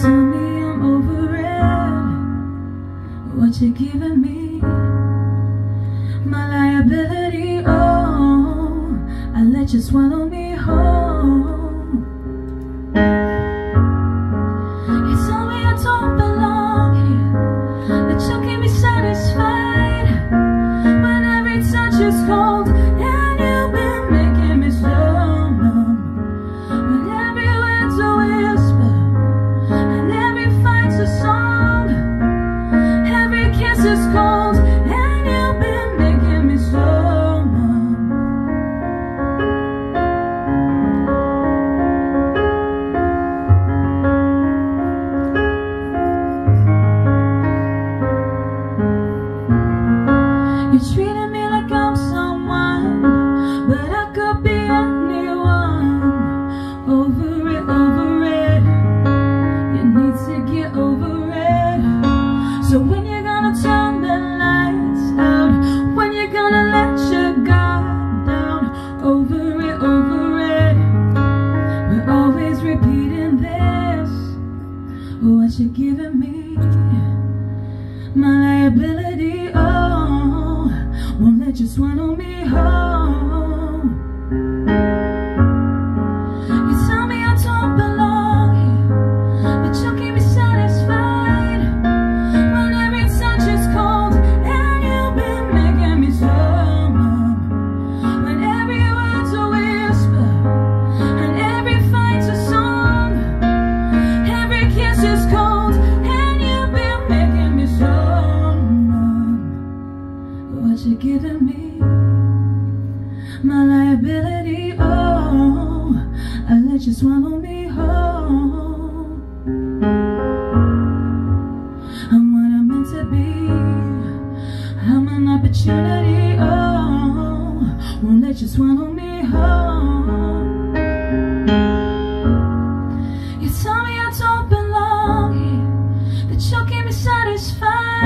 sunny, I'm over it. What you're giving me? My liability, oh I let you swallow me whole. just call what you're giving me. My liability, oh, won't let you swallow me whole. giving me my liability. Oh, I let you swallow me whole. I'm what I'm meant to be. I'm an opportunity. Oh, won't let you swallow me whole. You tell me I don't belong, that you'll keep me satisfied.